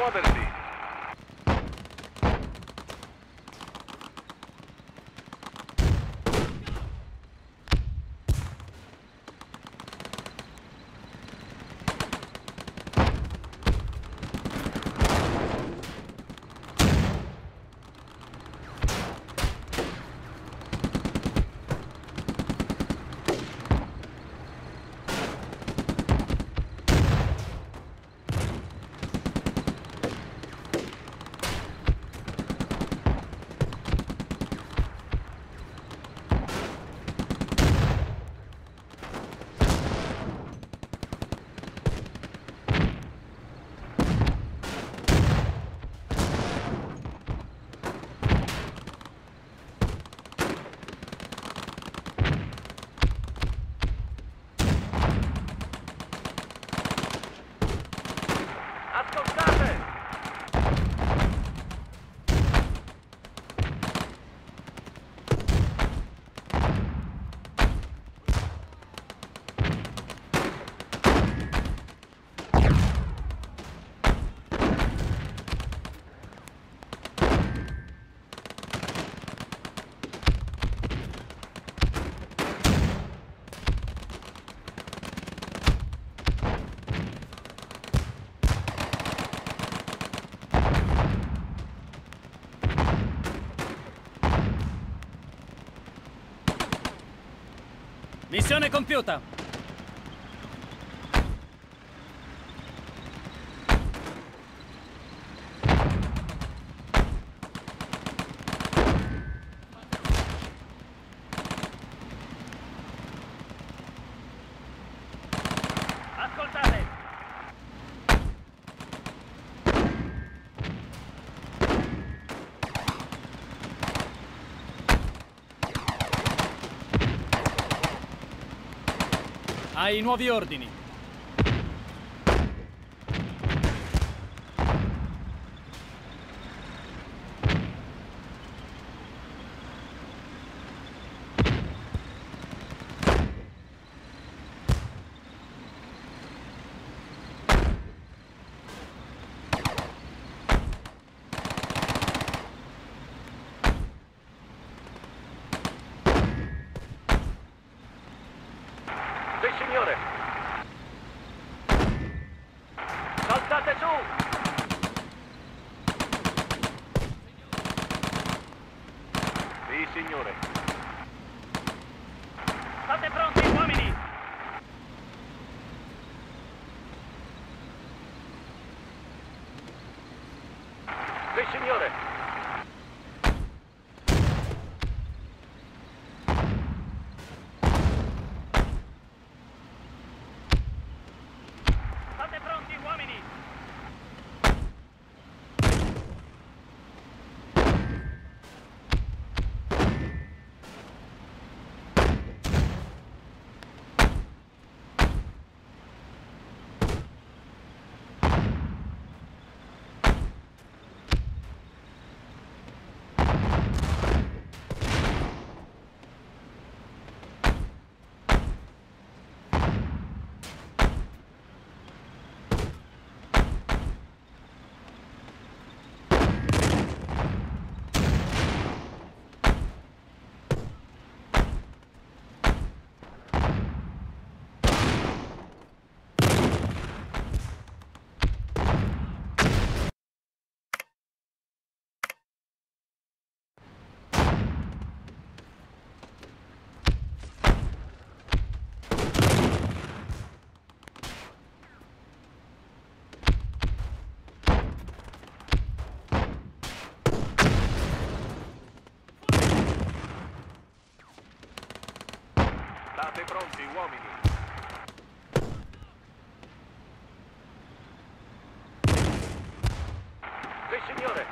Бондарчик. Missione compiuta! Ascoltate! Hai nuovi ordini. Sì, signore. Saltate su! Sì, signore. State pronti, uomini! Sì, signore. State pronti, uomini! Pronti, uomini. Sì, signore.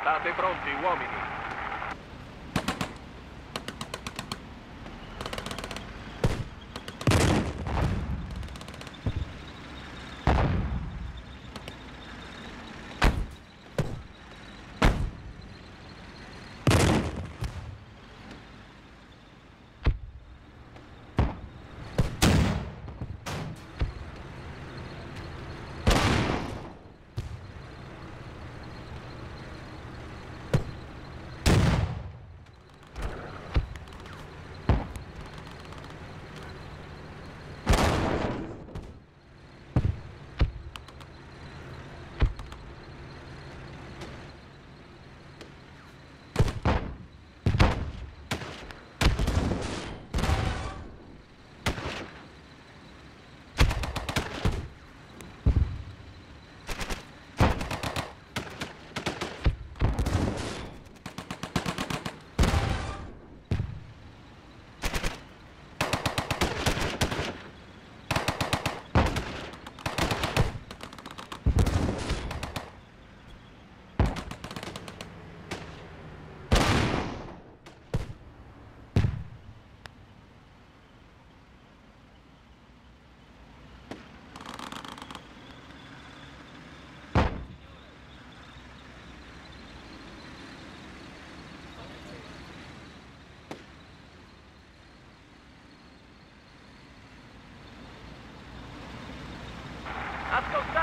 State pronti, uomini.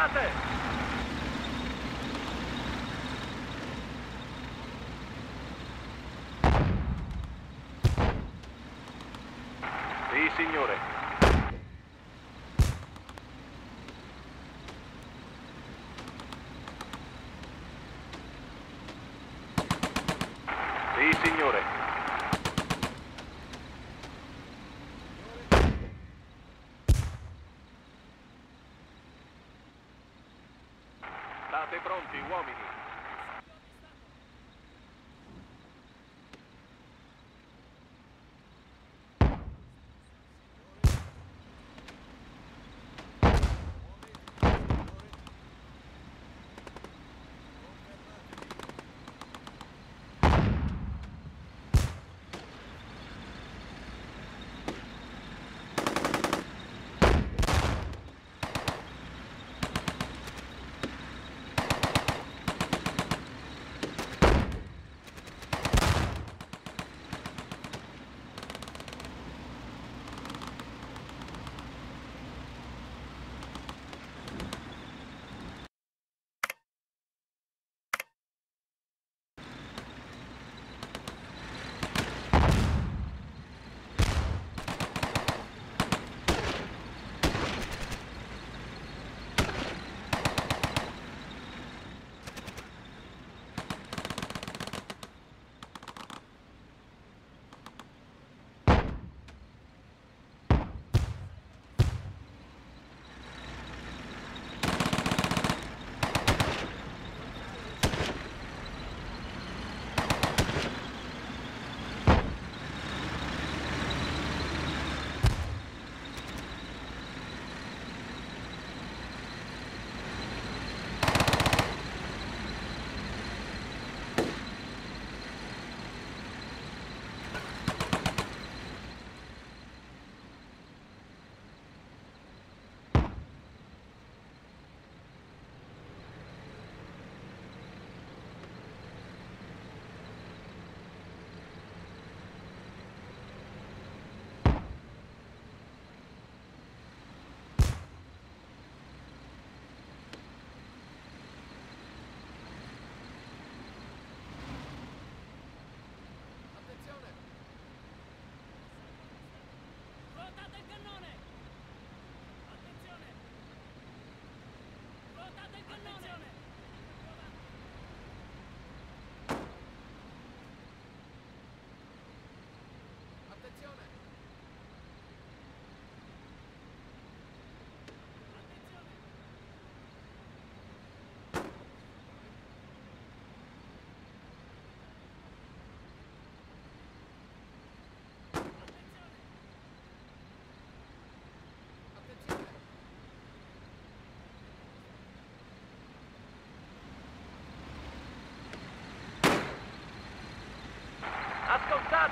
Ascoltate! Sì, signore. Sì, signore. State pronti, uomini.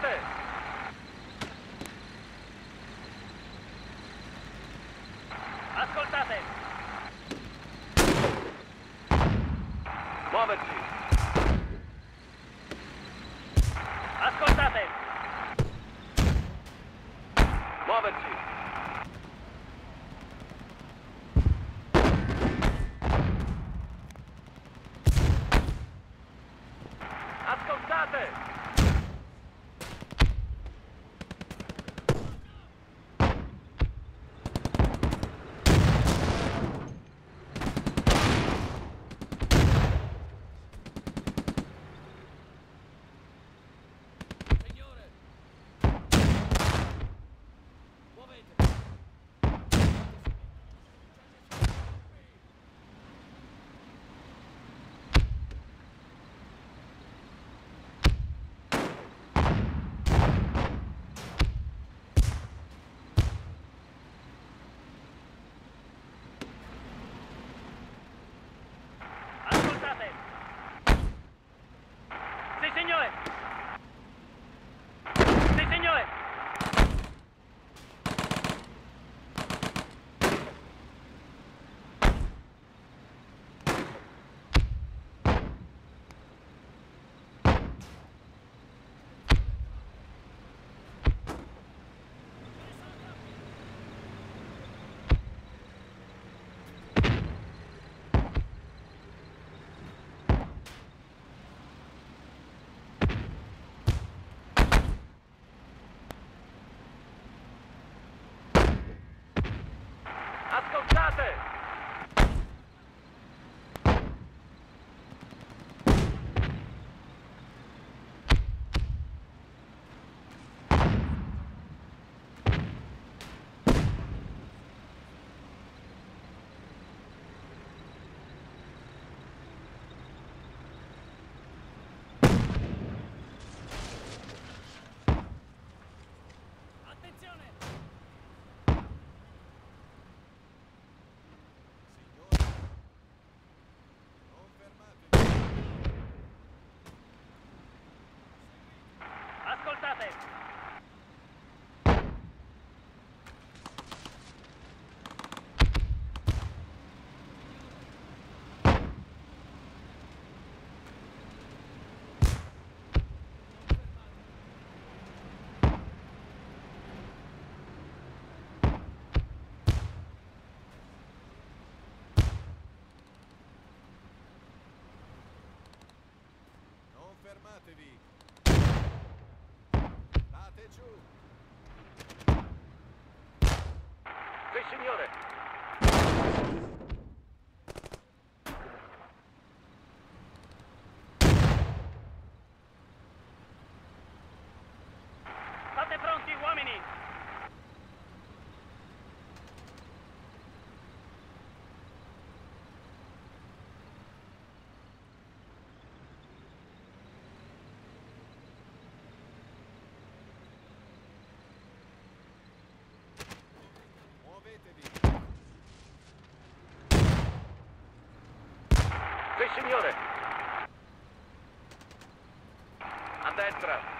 Ascoltate! Ascoltate! Giù! Sì, signore! Sì, signore! A destra!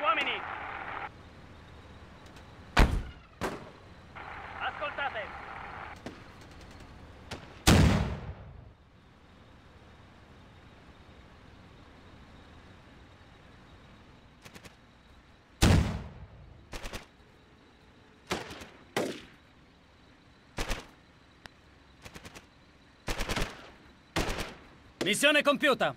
uomini! Ascoltate! Missione compiuta!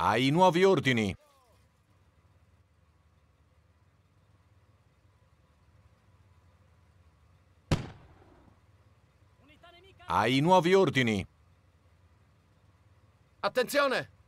Hai nuovi ordini. Hai nuovi ordini. Attenzione!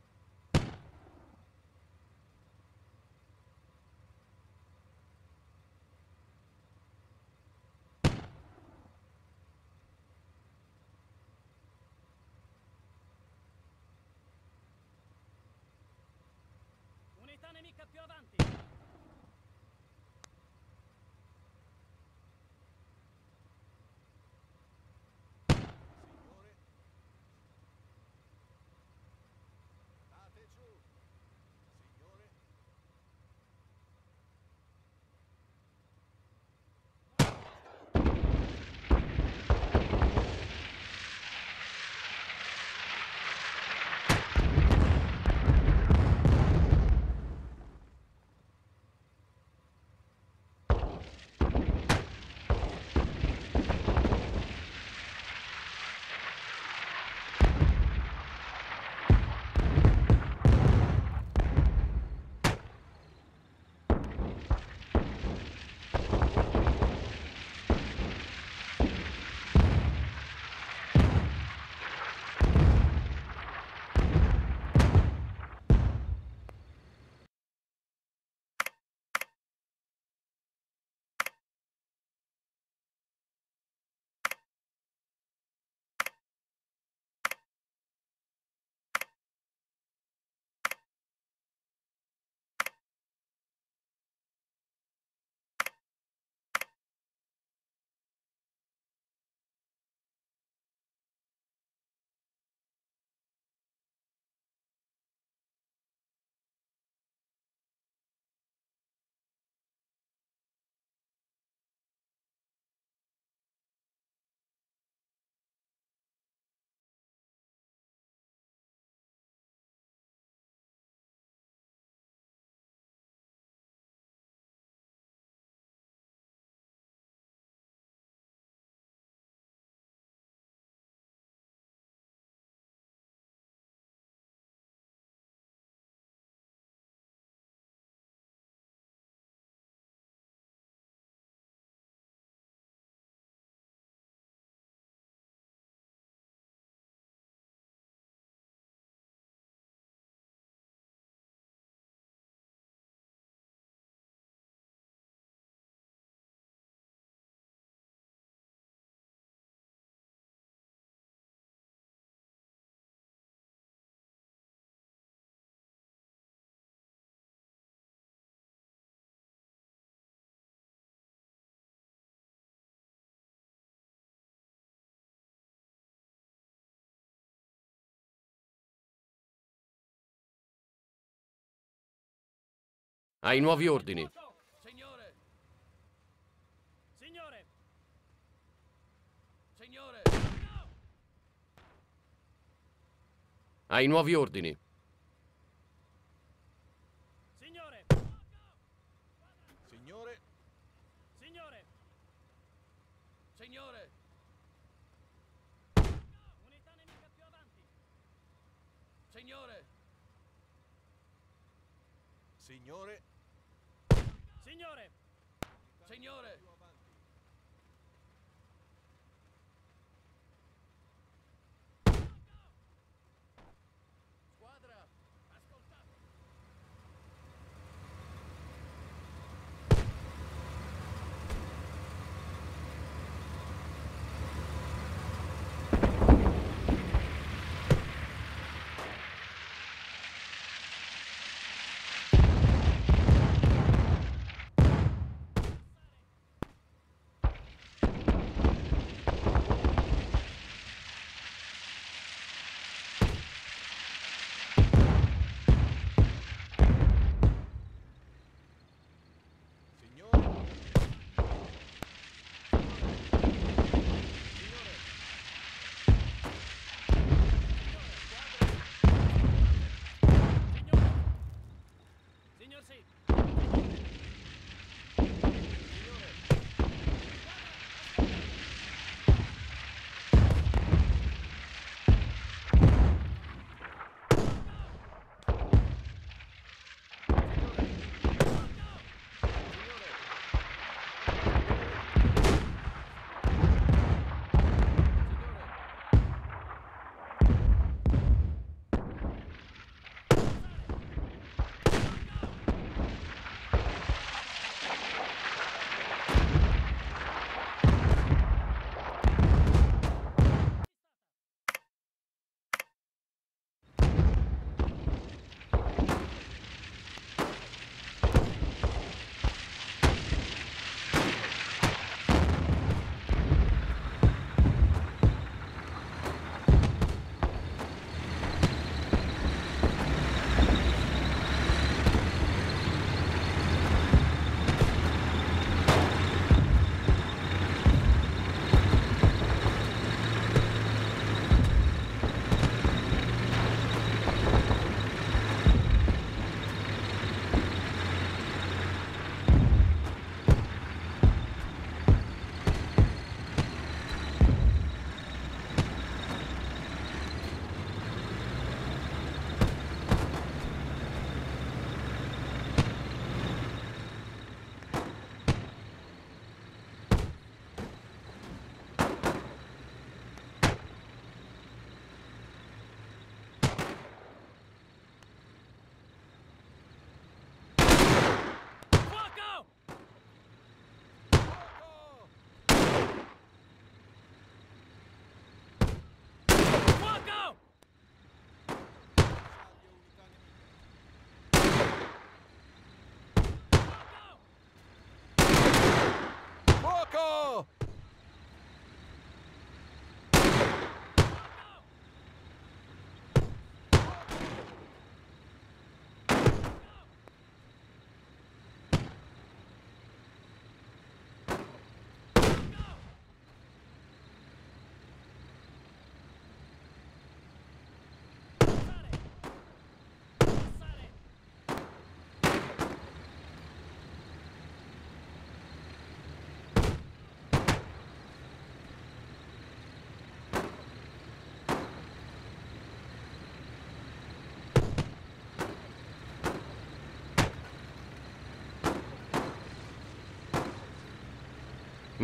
Hai nuovi ordini. Signore. Signore. Signore! Hai nuovi ordini. Signore. Signore. Signore. Signore! Unità nemica più avanti. Signore! Signore. Signore. Signore!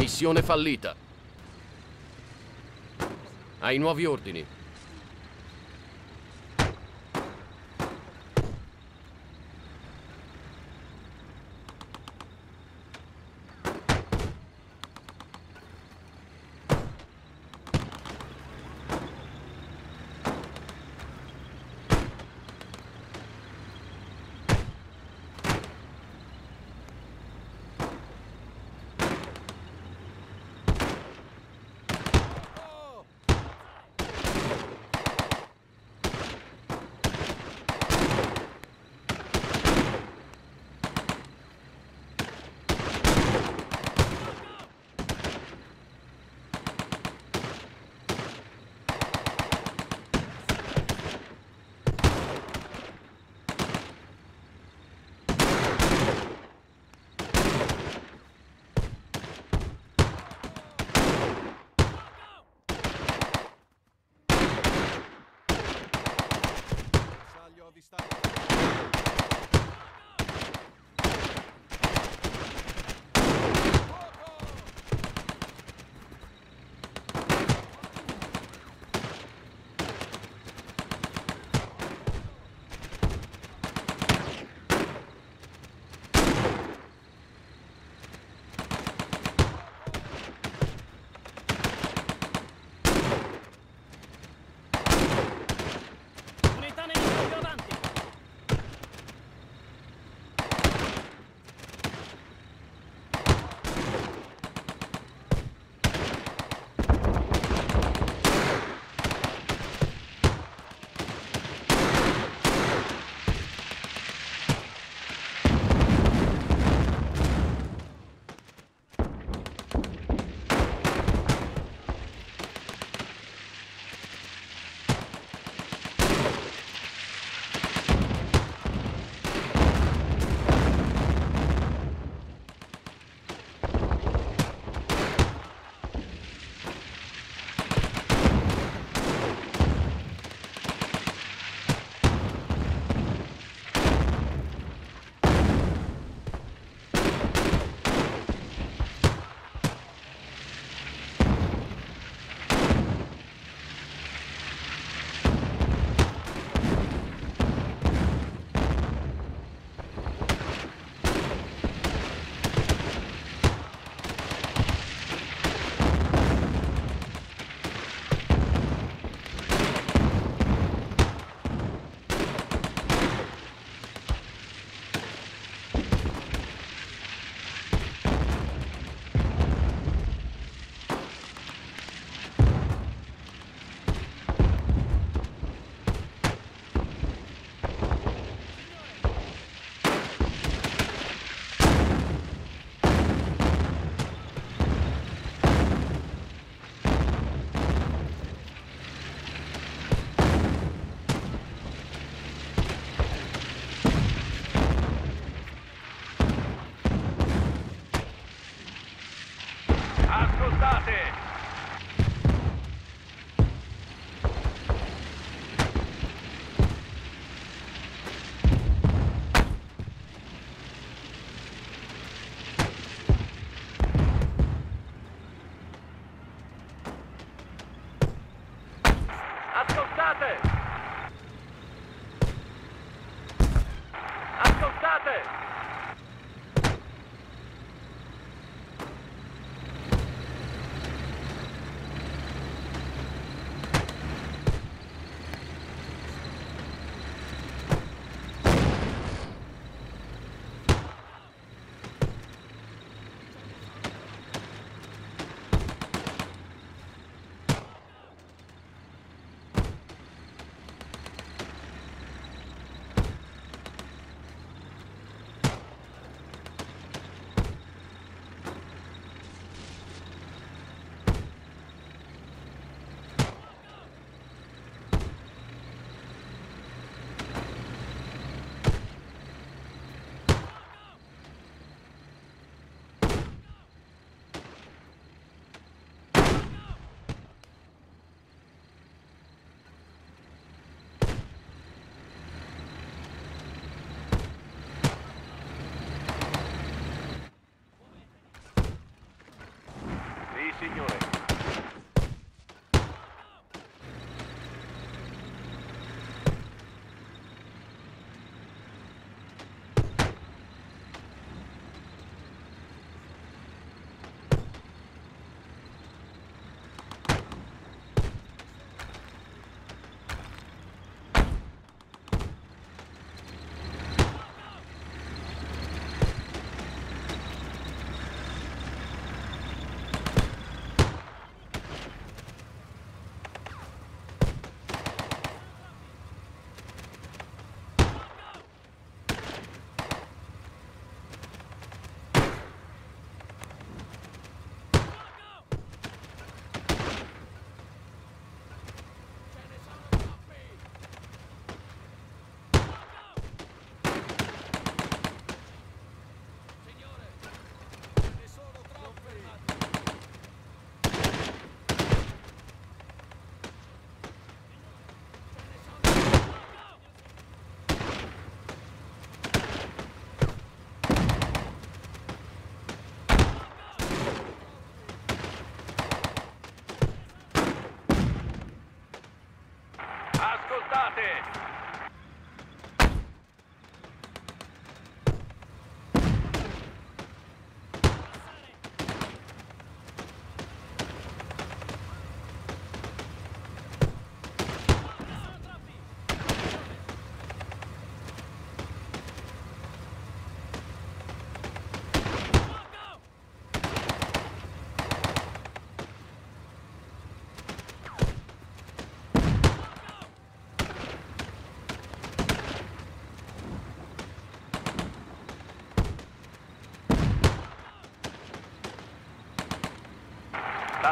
Missione fallita. Ai nuovi ordini.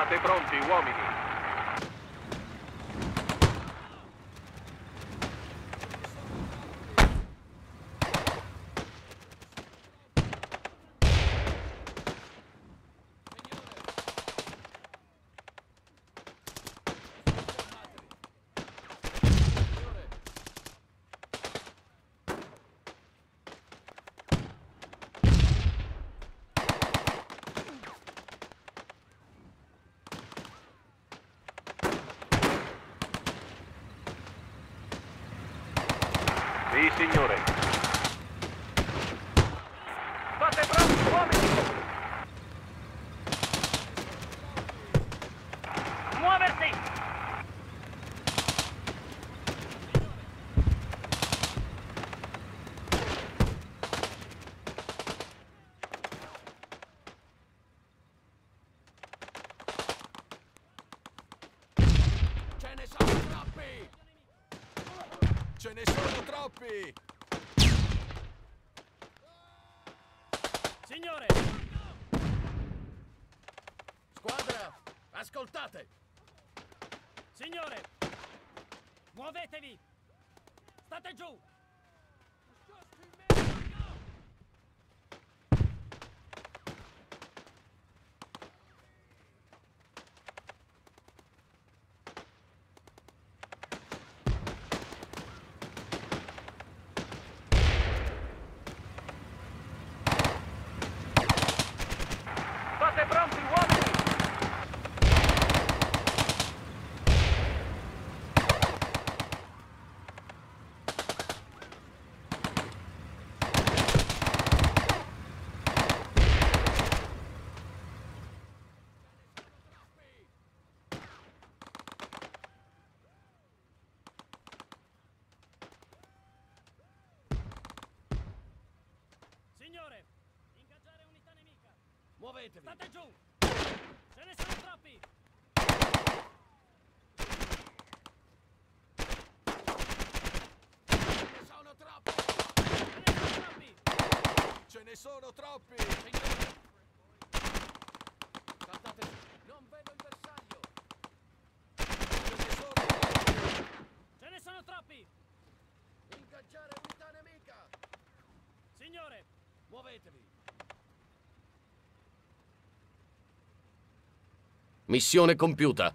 State pronti, uomini. Sì, signore. State pronti, uomini. Muoversi. Ce ne sono troppi! Ce ne troppi! Signore! Squadra, ascoltate! Signore! Muovetevi! State giù! State pronti, uomini. Signore! Ingaggiare unità nemica! Muovetevi! State giù! Ce ne sono troppi! Ce ne sono troppi! Ce ne sono troppi! Ce ne sono troppi! Saltate! Non vedo il bersaglio! Ce ne sono troppi! Ce ne sono troppi! Ingaggiare unità nemica! Signore! Muovetevi! Missione compiuta.